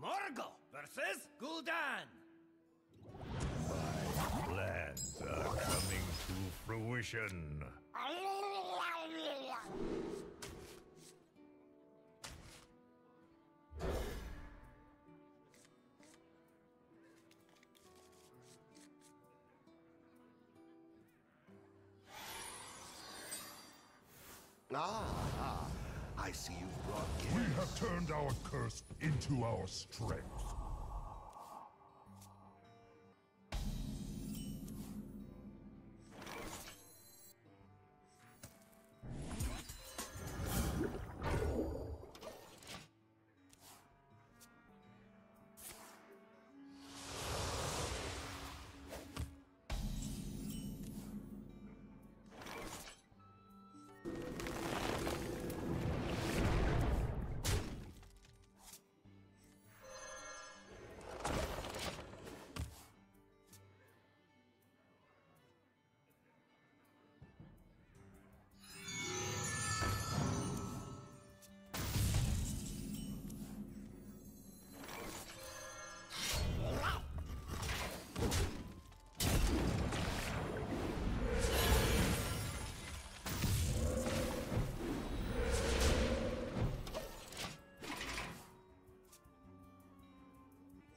Morgl versus Gul'dan. My Plans are coming to fruition. Ah, I see you've brought We have turned our curse into our strength.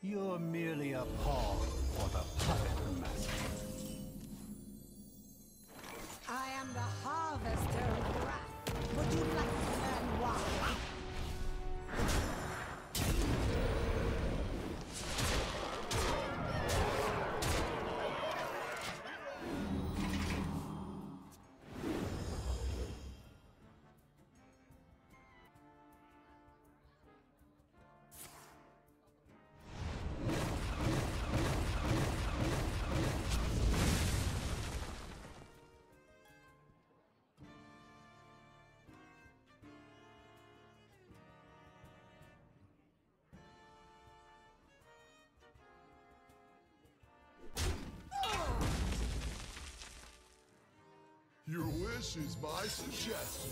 You're merely a pawn for the puppet master. Wish is my suggestion.